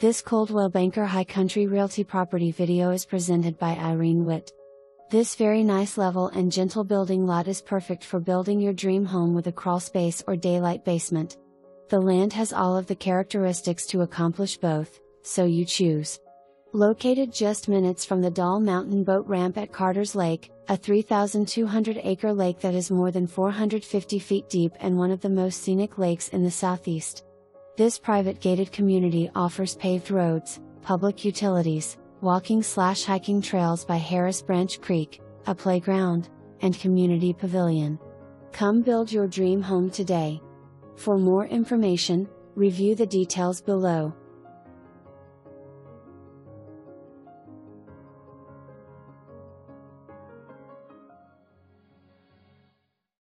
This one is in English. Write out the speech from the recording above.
This Coldwell Banker High Country Realty property video is presented by Irene Witt. This very nice level and gentle building lot is perfect for building your dream home with a crawl space or daylight basement. The land has all of the characteristics to accomplish both, so you choose. Located just minutes from the Doll Mountain Boat Ramp at Carter's Lake, a 3,200 acre lake that is more than 450 feet deep and one of the most scenic lakes in the southeast. This private gated community offers paved roads, public utilities, walking slash hiking trails by Harris Branch Creek, a playground, and community pavilion. Come build your dream home today. For more information, review the details below.